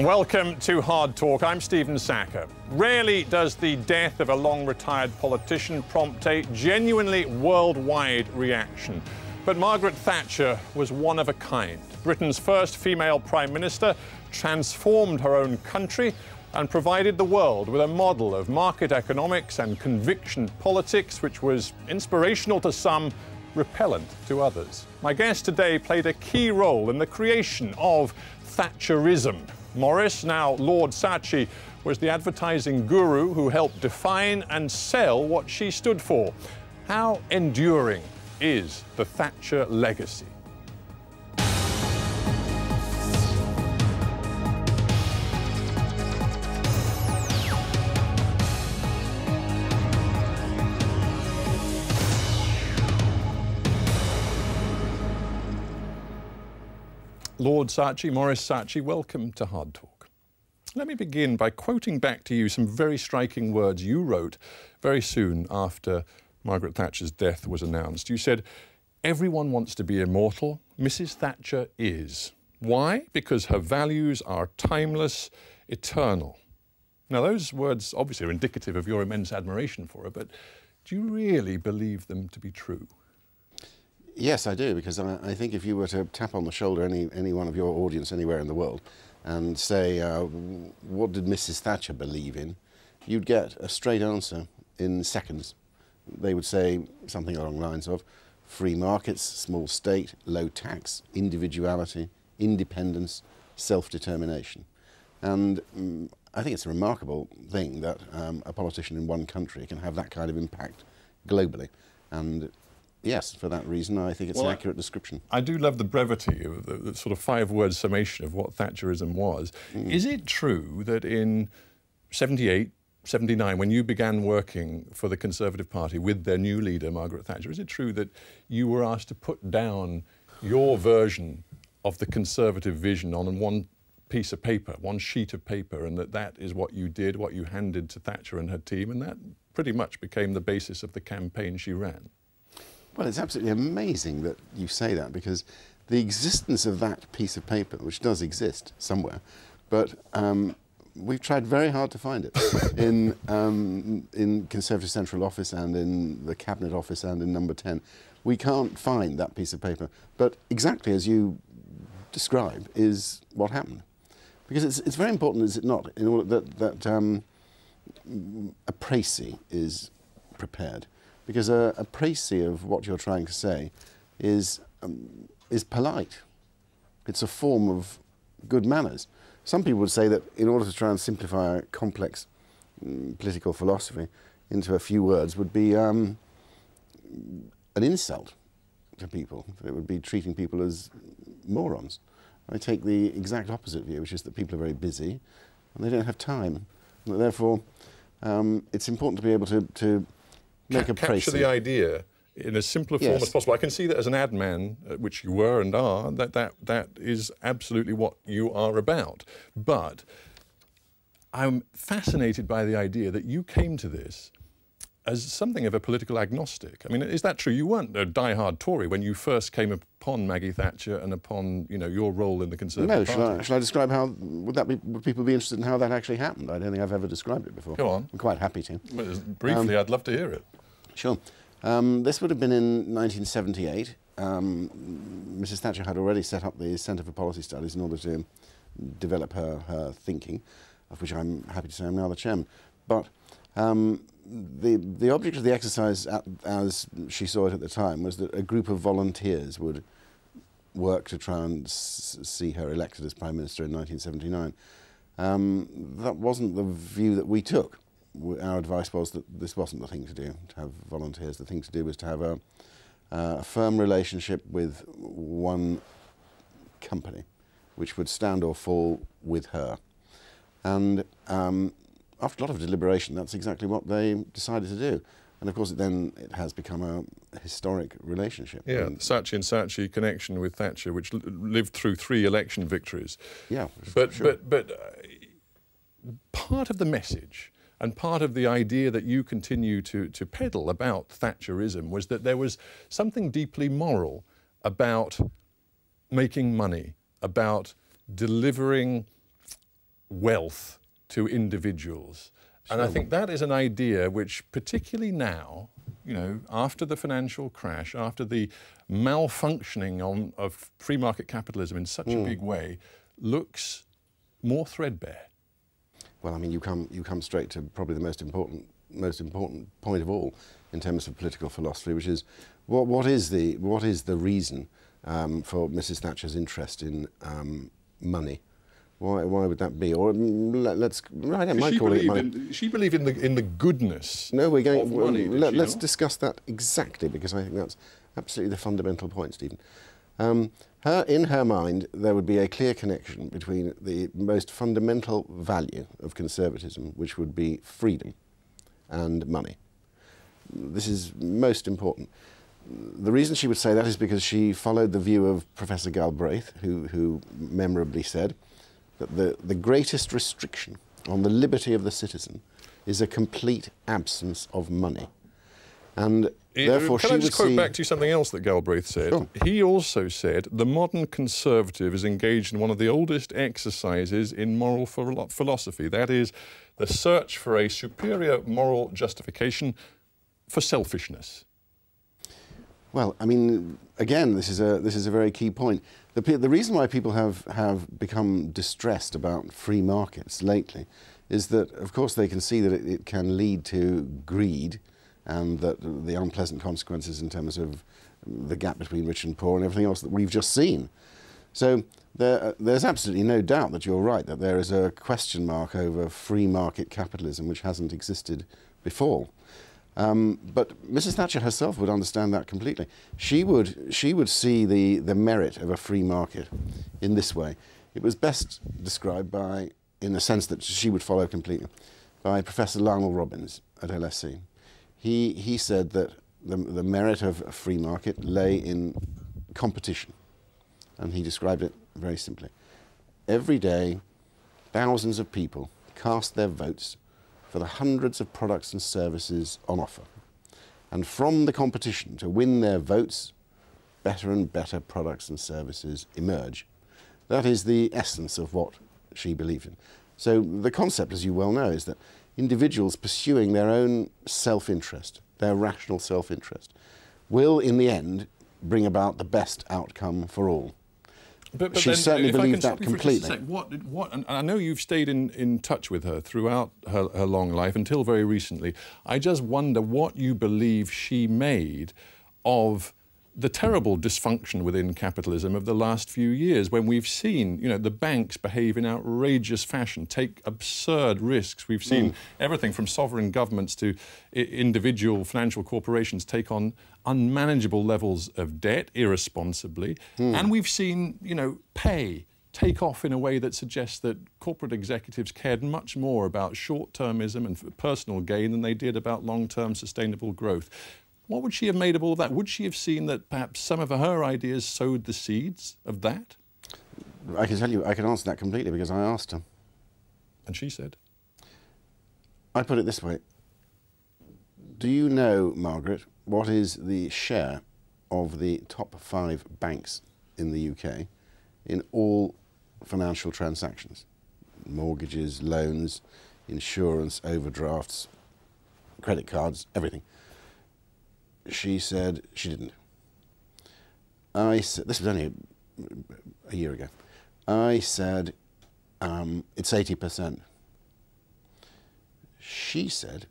Welcome to Hard Talk. I'm Stephen Sackur. Rarely does the death of a long retired politician prompt a genuinely worldwide reaction. But Margaret Thatcher was one of a kind. Britain's first female Prime Minister transformed her own country and provided the world with a model of market economics and conviction politics which was inspirational to some, repellent to others. My guest today played a key role in the creation of Thatcherism, Maurice, now Lord Saatchi, was the advertising guru who helped define and sell what she stood for. How enduring is the Thatcher legacy? Lord Saatchi, Maurice Saatchi, welcome to Hard Talk. Let me begin by quoting back to you some very striking words you wrote very soon after Margaret Thatcher's death was announced. You said, Everyone wants to be immortal. Mrs. Thatcher is. Why? Because her values are timeless, eternal. Now, those words obviously are indicative of your immense admiration for her, but do you really believe them to be true? Yes, I do, because I, I, think if you were to tap on the shoulder any, any one of your audience anywhere in the world and say, uh, what did Mrs. Thatcher believe in, you'd get a straight answer in seconds. They would say something along the lines of free markets, small state, low tax, individuality, independence, self-determination. And um, I think it's a remarkable thing that um, a politician in one country can have that kind of impact globally. And Yes, for that reason, I think it's well, an accurate description. I do love the brevity of the, the sort of five-word summation of what Thatcherism was. Mm. Is it true that in 78, 79, when you began working for the Conservative Party with their new leader, Margaret Thatcher, is it true that you were asked to put down your version of the Conservative vision on one piece of paper, one sheet of paper, and that that is what you did, what you handed to Thatcher and her team, and that pretty much became the basis of the campaign she ran? Well, it's absolutely amazing that you say that because the existence of that piece of paper, which does exist somewhere, but um, we've tried very hard to find it in, um, in Conservative Central Office and in the Cabinet Office and in Number 10. We can't find that piece of paper. But exactly as you describe is what happened. Because it's, it's very important, is it not, in order that, that um, a précis is prepared because a, a précis of what you're trying to say is, um, is polite. It's a form of good manners. Some people would say that in order to try and simplify a complex um, political philosophy into a few words would be um, an insult to people. It would be treating people as morons. I take the exact opposite view, which is that people are very busy and they don't have time. And therefore, um, it's important to be able to, to make a capture the idea in as simple a form yes. as possible. I can see that as an ad man, uh, which you were and are, that, that that is absolutely what you are about. But I'm fascinated by the idea that you came to this as something of a political agnostic. I mean, is that true? You weren't a die-hard Tory when you first came upon Maggie Thatcher and upon, you know, your role in the Conservative no, Party. No, shall I describe how, would that be, would people be interested in how that actually happened? I don't think I've ever described it before. Go on. I'm quite happy to. Well, briefly, um, I'd love to hear it. Sure. Um, this would have been in 1978. Um, Mrs. Thatcher had already set up the Centre for Policy Studies in order to develop her, her thinking, of which I'm happy to say I'm now the chairman. But um, the, the object of the exercise, at, as she saw it at the time, was that a group of volunteers would work to try and see her elected as Prime Minister in 1979. Um, that wasn't the view that we took our advice was that this wasn't the thing to do, to have volunteers. The thing to do was to have a, uh, a firm relationship with one company, which would stand or fall with her. And um, after a lot of deliberation, that's exactly what they decided to do. And of course, it then it has become a historic relationship. Yeah, such and Saatchi and Saatchi connection with Thatcher, which lived through three election victories. Yeah, but sure. but but uh, part of the message and part of the idea that you continue to, to peddle about Thatcherism was that there was something deeply moral about making money, about delivering wealth to individuals. And I think that is an idea which, particularly now, you know, after the financial crash, after the malfunctioning on, of free market capitalism in such mm. a big way, looks more threadbare. Well, I mean, you come you come straight to probably the most important most important point of all in terms of political philosophy, which is what what is the what is the reason um, for Mrs. Thatcher's interest in um, money? Why, why would that be? Or mm, let, us I don't mind calling it money. In, she believed in the in the goodness. No, we're going. Money, let, us discuss that exactly because I think that's absolutely the fundamental point, Stephen. Um, her, in her mind, there would be a clear connection between the most fundamental value of conservatism, which would be freedom, and money. This is most important. The reason she would say that is because she followed the view of Professor Galbraith, who, who memorably said that the, the greatest restriction on the liberty of the citizen is a complete absence of money. And therefore, Can I just quote back to you something else that Galbraith said? Sure. He also said the modern conservative is engaged in one of the oldest exercises in moral philosophy. That is, the search for a superior moral justification for selfishness. Well, I mean, again, this is a this is a very key point. The, the reason why people have, have become distressed about free markets lately is that, of course, they can see that it, it can lead to greed and that the unpleasant consequences in terms of the gap between rich and poor and everything else that we've just seen. So there, there's absolutely no doubt that you're right, that there is a question mark over free market capitalism which hasn't existed before. Um, but Mrs. Thatcher herself would understand that completely. She would, she would see the, the merit of a free market in this way. It was best described by, in the sense that she would follow completely, by Professor Lionel Robbins at LSE. He, he said that the, the merit of a free market lay in competition. And he described it very simply. Every day, thousands of people cast their votes for the hundreds of products and services on offer. And from the competition to win their votes, better and better products and services emerge. That is the essence of what she believed in. So the concept, as you well know, is that individuals pursuing their own self-interest, their rational self-interest, will in the end bring about the best outcome for all. But, but she certainly believed that completely. Sec, what, what, and I know you've stayed in, in touch with her throughout her, her long life until very recently. I just wonder what you believe she made of the terrible dysfunction within capitalism of the last few years when we've seen you know the banks behave in outrageous fashion take absurd risks we've seen mm. everything from sovereign governments to individual financial corporations take on unmanageable levels of debt irresponsibly mm. and we've seen you know pay take off in a way that suggests that corporate executives cared much more about short-termism and personal gain than they did about long-term sustainable growth what would she have made of all that? Would she have seen that perhaps some of her ideas sowed the seeds of that? I can tell you, I can answer that completely because I asked her. And she said? I put it this way. Do you know, Margaret, what is the share of the top five banks in the UK in all financial transactions? Mortgages, loans, insurance, overdrafts, credit cards, everything she said she didn't. I said, this was only a, year ago. I said, um, it's 80%. She said,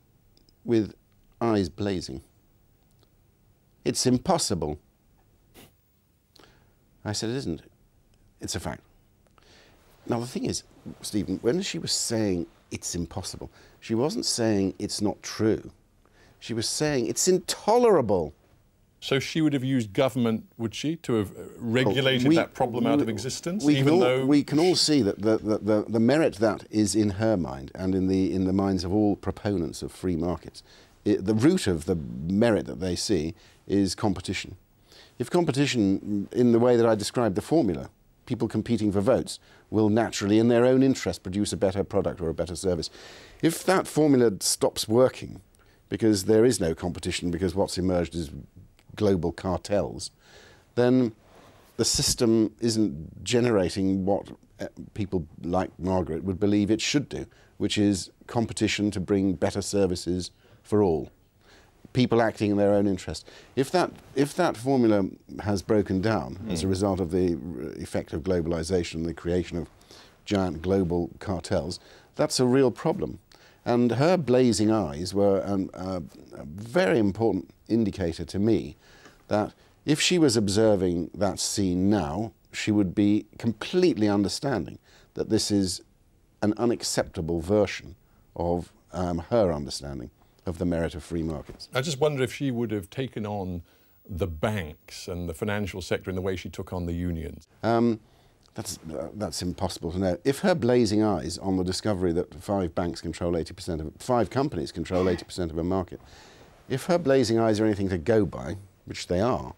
with eyes blazing, it's impossible. I said, it isn't. It's a fact. Now, the thing is, Stephen, when she was saying it's impossible, she wasn't saying it's not true. She was saying it's intolerable. So she would have used government, would she, to have uh, regulated we, that problem out of existence? We even all, though we can all see that the, the, the, the, merit that is in her mind and in the in the minds of all proponents of free markets. It, the root of the merit that they see is competition. If competition, mm, in the way that I described the formula, people competing for votes, will naturally, in their own interest, produce a better product or a better service. If that formula stops working, because there is no competition because what's emerged is global cartels, then the system isn't generating what uh, people like Margaret would believe it should do, which is competition to bring better services for all. People acting in their own interest. If that, if that formula has broken down mm. as a result of the effect of globalization, the creation of giant global cartels, that's a real problem. And her blazing eyes were um, a very important indicator to me that if she was observing that scene now, she would be completely understanding that this is an unacceptable version of um, her understanding of the merit of free markets. I just wonder if she would have taken on the banks and the financial sector in the way she took on the unions. Um, that's, uh, that's impossible to know. If her blazing eyes on the discovery that five banks control 80% of, five companies control 80% of a market, if her blazing eyes are anything to go by, which they are,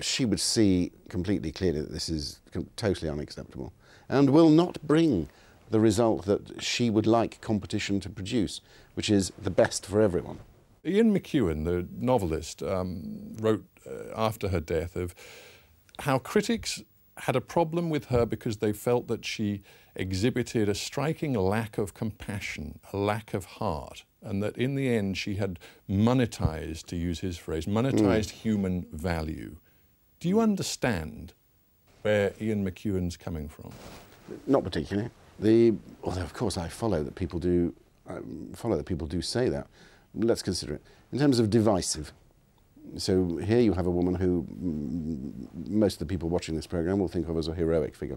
she would see completely clearly that this is totally unacceptable and will not bring the result that she would like competition to produce, which is the best for everyone. Ian McEwan, the novelist, um, wrote uh, after her death of how critics had a problem with her because they felt that she exhibited a striking lack of compassion, a lack of heart, and that in the end she had monetized, to use his phrase, monetized mm. human value. Do you understand where Ian McEwan's coming from? Not particularly. The, although of course I follow that people do um, follow that people do say that. Let's consider it in terms of divisive. So here you have a woman who mm, most of the people watching this program will think of as a heroic figure.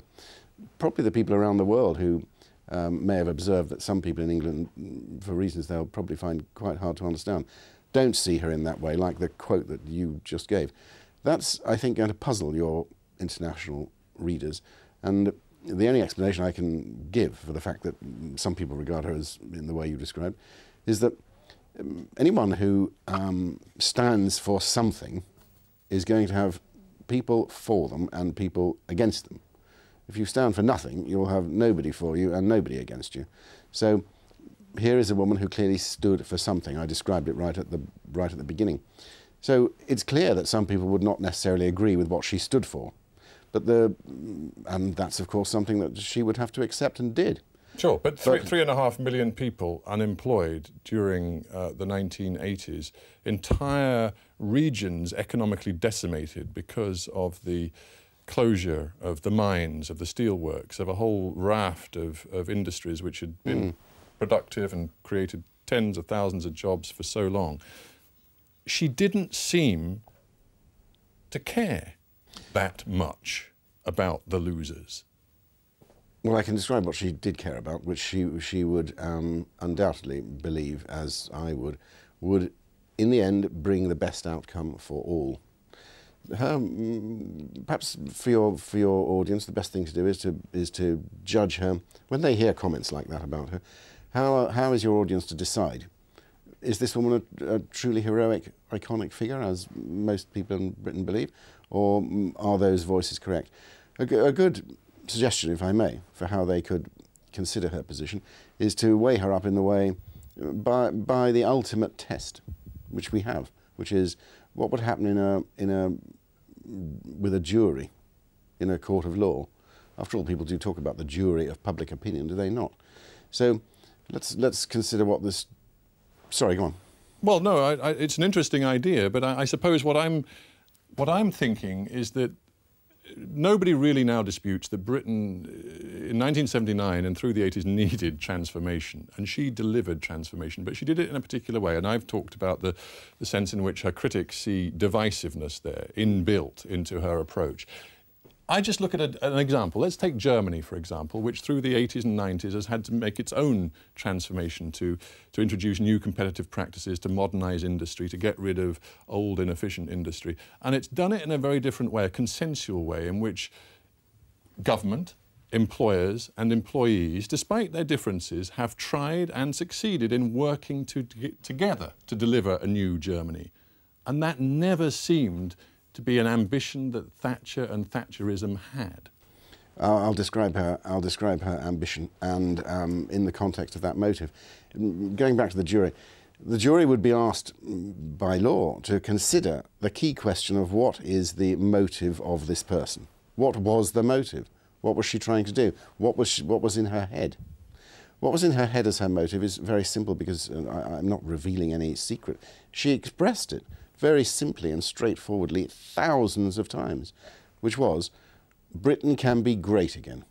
Probably the people around the world who um, may have observed that some people in England, mm, for reasons they'll probably find quite hard to understand, don't see her in that way, like the quote that you just gave. That's, I think, going to puzzle your international readers. And the only explanation I can give for the fact that some people regard her as in the way you described is that anyone who um, stands for something is going to have people for them and people against them. If you stand for nothing, you'll have nobody for you and nobody against you. So here is a woman who clearly stood for something. I described it right at the, right at the beginning. So it's clear that some people would not necessarily agree with what she stood for. But the, and that's of course something that she would have to accept and did. Sure, but three, three and a half million people unemployed during uh, the 1980s, entire regions economically decimated because of the closure of the mines, of the steelworks, of a whole raft of, of industries which had been mm. productive and created tens of thousands of jobs for so long. She didn't seem to care that much about the losers. Well, I can describe what she did care about, which she she would um, undoubtedly believe, as I would, would in the end bring the best outcome for all. Her, mm, perhaps for your for your audience, the best thing to do is to is to judge her when they hear comments like that about her. How how is your audience to decide? Is this woman a, a truly heroic, iconic figure, as most people in Britain believe, or mm, are those voices correct? A, a good suggestion, if I may, for how they could consider her position is to weigh her up in the way by, by the ultimate test, which we have, which is what would happen in a, in a, with a jury in a court of law. After all, people do talk about the jury of public opinion, do they not? So let's, let's consider what this. Sorry, go on. Well, no, I, I, it's an interesting idea, but I, I suppose what I'm, what I'm thinking is that nobody really now disputes that Britain uh, in 1979 and through the 80s needed transformation, and she delivered transformation, but she did it in a particular way. And I've talked about the, the sense in which her critics see divisiveness there, inbuilt into her approach. I just look at a, an example. Let's take Germany, for example, which through the 80s and 90s has had to make its own transformation to, to introduce new competitive practices, to modernize industry, to get rid of old inefficient industry. And it's done it in a very different way, a consensual way, in which government, employers and employees, despite their differences, have tried and succeeded in working to, to together to deliver a new Germany. And that never seemed to be an ambition that Thatcher and Thatcherism had? I'll describe her. I'll describe her ambition, and um, in the context of that motive, going back to the jury, the jury would be asked mm, by law to consider the key question of what is the motive of this person. What was the motive? What was she trying to do? What was, she, what was in her head? What was in her head as her motive is very simple because uh, I, I'm not revealing any secret. She expressed it very simply and straightforwardly thousands of times, which was Britain can be great again.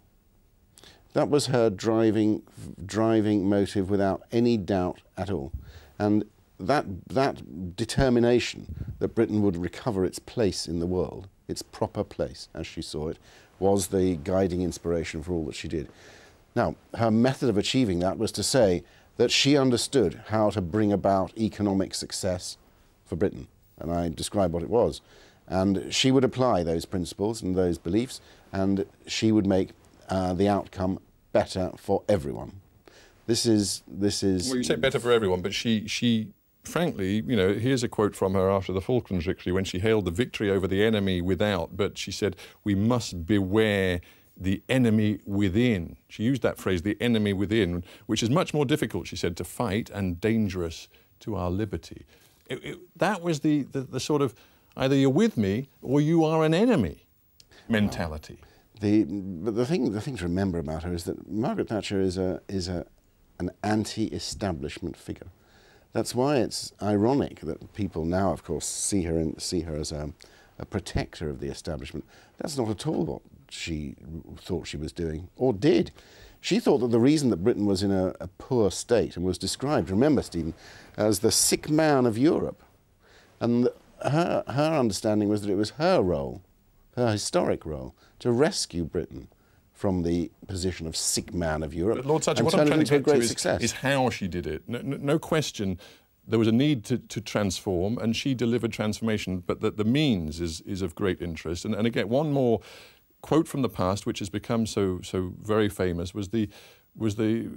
That was her driving, driving motive without any doubt at all. And that, that determination that Britain would recover its place in the world, its proper place as she saw it, was the guiding inspiration for all that she did. Now, her method of achieving that was to say that she understood how to bring about economic success for Britain. And I describe what it was. And she would apply those principles and those beliefs, and she would make uh, the outcome better for everyone. This is this is. Well, you say better for everyone, but she she frankly, you know, here's a quote from her after the Falklands victory when she hailed the victory over the enemy without, but she said, "We must beware." The enemy within. She used that phrase, the enemy within, which is much more difficult, she said, to fight and dangerous to our liberty. It, it, that was the, the, the sort of either you're with me or you are an enemy mentality. The, but the thing, the thing to remember about her is that Margaret Thatcher is, a, is a, an anti-establishment figure. That's why it's ironic that people now, of course, see her, in, see her as a, a protector of the establishment. That's not at all what she thought she was doing, or did. She thought that the reason that Britain was in a, a poor state and was described, remember, Stephen, as the sick man of Europe, and her, her understanding was that it was her role, her historic role, to rescue Britain from the position of sick man of Europe. But Lord Thatcher, what I'm trying to get to is, is, how she did it. No, no, no, question, there was a need to, to transform, and she delivered transformation, but that the means is, is of great interest. And, and again, one more quote from the past, which has become so, so very famous, was the, was the,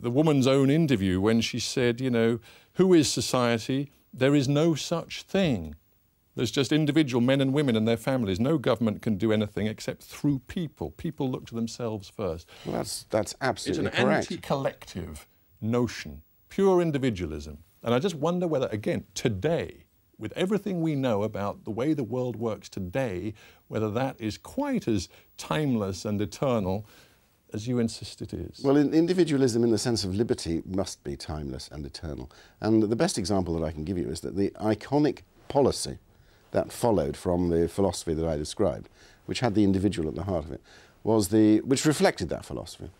the woman's own interview when she said, you know, who is society? There is no such thing. There's just individual men and women and their families. No government can do anything except through people. People look to themselves first. Well, that's, that's absolutely correct. It's an correct. anti-collective notion, pure individualism. And I just wonder whether, again, today, with everything we know about the way the world works today, whether that is quite as timeless and eternal as you insist it is. Well, in individualism in the sense of liberty must be timeless and eternal. And the best example that I can give you is that the iconic policy that followed from the philosophy that I described, which had the individual at the heart of it, was the, which reflected that philosophy,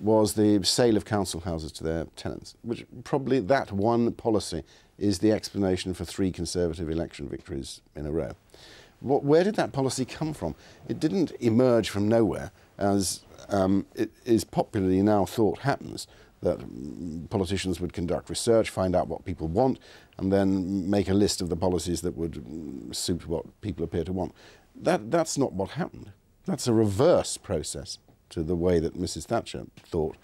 was the sale of council houses to their tenants, which probably that one policy is the explanation for three Conservative election victories in a row. What, where did that policy come from? It didn't emerge from nowhere, as um, it is popularly now thought happens, that politicians would conduct research, find out what people want, and then make a list of the policies that would suit what people appear to want. That, that's not what happened. That's a reverse process to the way that Mrs. Thatcher thought.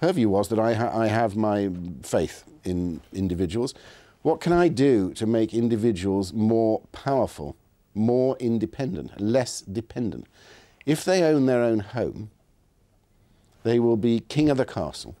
Her view was that I, ha I have my faith in individuals. What can I do to make individuals more powerful, more independent, less dependent? If they own their own home, they will be king of the castle.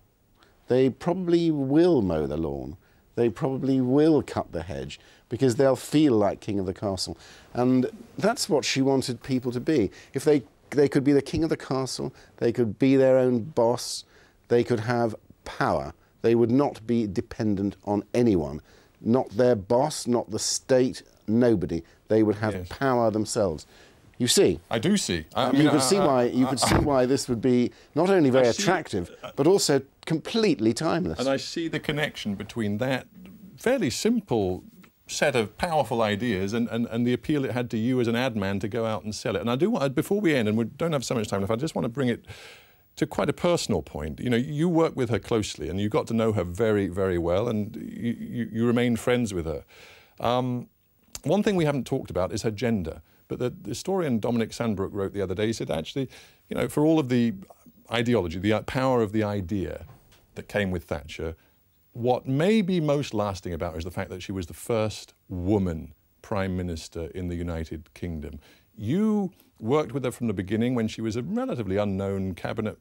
They probably will mow the lawn they probably will cut the hedge because they'll feel like king of the castle. And that's what she wanted people to be. If they, they could be the king of the castle, they could be their own boss, they could have power. They would not be dependent on anyone. Not their boss, not the state, nobody. They would have yes. power themselves. You see? I do see. I, mean, you could see why you could see why this would be not only very attractive, uh, but also completely timeless. And I see the connection between that fairly simple set of powerful ideas and, and, and the appeal it had to you as an ad man to go out and sell it. And I do want, before we end, and we don't have so much time left, I just want to bring it to quite a personal point. You know, you work with her closely and you got to know her very, very well and you, you, you remain friends with her. Um, one thing we haven't talked about is her gender. But the, the historian Dominic Sandbrook wrote the other day, he said, actually, you know, for all of the ideology, the power of the idea that came with Thatcher, what may be most lasting about her is the fact that she was the first woman prime minister in the United Kingdom. You worked with her from the beginning when she was a relatively unknown cabinet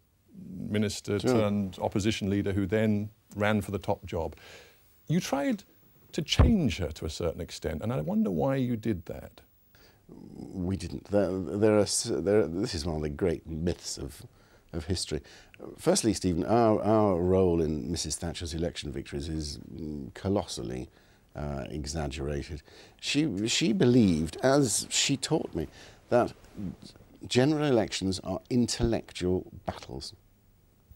minister sure. turned opposition leader who then ran for the top job. you tried to change her to a certain extent, and I wonder why you did that. We didn't. There, there are, there, this is one of the great myths of, of history. Firstly, Stephen, our, our role in Mrs. Thatcher's election victories is colossally uh, exaggerated. She, she believed, as she taught me, that general elections are intellectual battles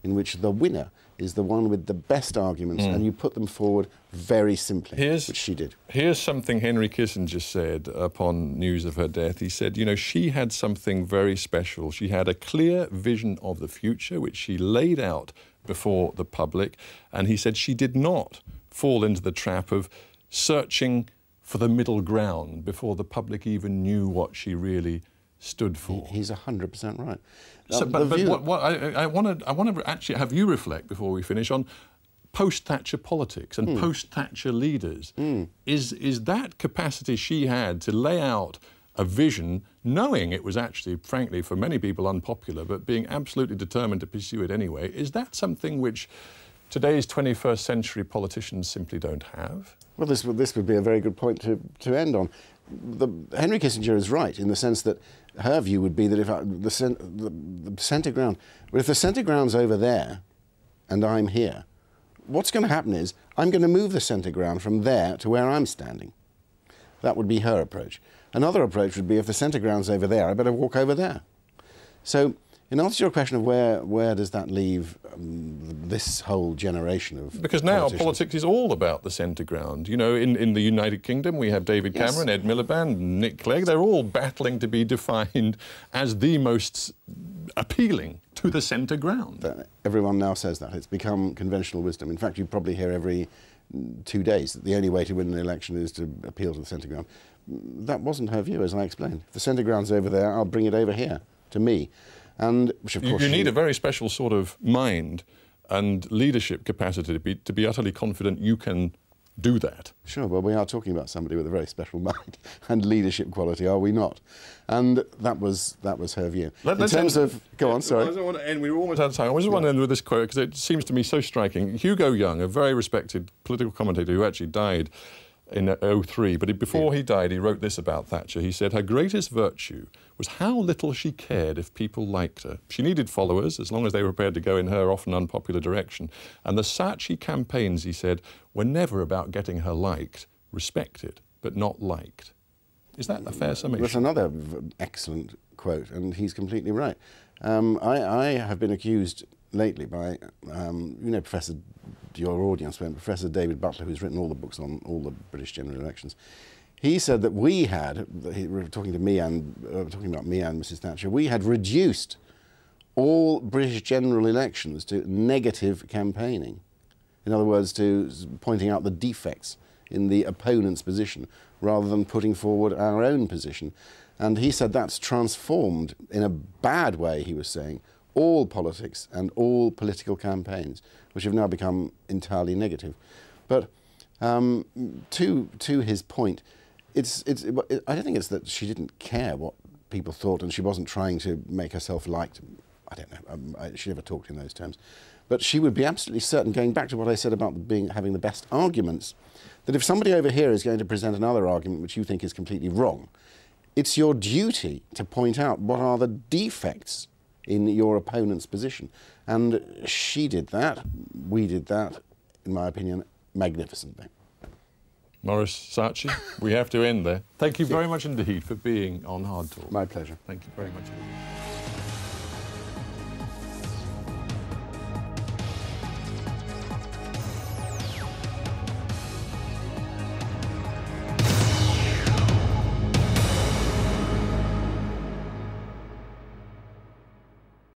in which the winner is the one with the best arguments mm. and you put them forward very simply, here's, which she did. Here's something Henry Kissinger said upon news of her death. He said, you know, she had something very special. She had a clear vision of the future, which she laid out before the public. And he said she did not fall into the trap of searching for the middle ground before the public even knew what she really stood for. He's 100% right. So, but, but what, what, I, I want to I want to actually have you reflect before we finish on post-Thatcher politics and mm. post-Thatcher leaders. Mm. Is, is that capacity she had to lay out a vision, knowing it was actually, frankly, for many people unpopular, but being absolutely determined to pursue it anyway, is that something which today's 21st century politicians simply don't have? Well, this, this would be a very good point to, to end on. The, Henry Kissinger is right in the sense that her view would be that if I, the, the, the centre ground, but if the centre ground's over there and I'm here, what's going to happen is I'm going to move the centre ground from there to where I'm standing. That would be her approach. Another approach would be if the centre ground's over there, I better walk over there. So in answer to your question of where, where does that leave um, this whole generation of Because now politics is all about the centre ground. You know, in, in the United Kingdom, we have David yes. Cameron, Ed Miliband, Nick Clegg. They're all battling to be defined as the most appealing to the centre ground. Everyone now says that. It's become conventional wisdom. In fact, you probably hear every two days that the only way to win an election is to appeal to the centre ground. That wasn't her view, as I explained. If the centre ground's over there, I'll bring it over here, to me. And which of course you, you need a very special sort of mind and leadership capacity to be, to be utterly confident you can do that. Sure, well, we are talking about somebody with a very special mind and leadership quality, are we not? And that was that was her view. Let, In terms end, of, go on, sorry. I don't want to end. We were almost out of time. I just want to end with this quote because it seems to me so striking. Hugo Young, a very respected political commentator who actually died in uh, 03, but before he died, he wrote this about Thatcher. He said, Her greatest virtue was how little she cared if people liked her. She needed followers, as long as they were prepared to go in her often unpopular direction. And the Saatchi campaigns, he said, were never about getting her liked, respected, but not liked. Is that a fair summation? That's another excellent quote, and he's completely right. Um, I, I, have been accused lately by, um, you know, Professor your audience Professor David Butler, who's written all the books on all the British general elections, he said that we had, talking to me and uh, talking about me and Mrs. Thatcher, we had reduced all British general elections to negative campaigning. In other words, to pointing out the defects in the opponent's position rather than putting forward our own position. And he said that's transformed in a bad way, he was saying, all politics and all political campaigns, which have now become entirely negative. But um, to, to his point, it's, it's, it, I don't think it's that she didn't care what people thought and she wasn't trying to make herself liked. I don't know, um, I, she never talked in those terms. But she would be absolutely certain, going back to what I said about being, having the best arguments, that if somebody over here is going to present another argument which you think is completely wrong, it's your duty to point out what are the defects in your opponent's position. And she did that, we did that, in my opinion, magnificently. Maurice Saatchi, we have to end there. Thank you very much indeed for being on Hard Talk. My pleasure. Thank you very much indeed.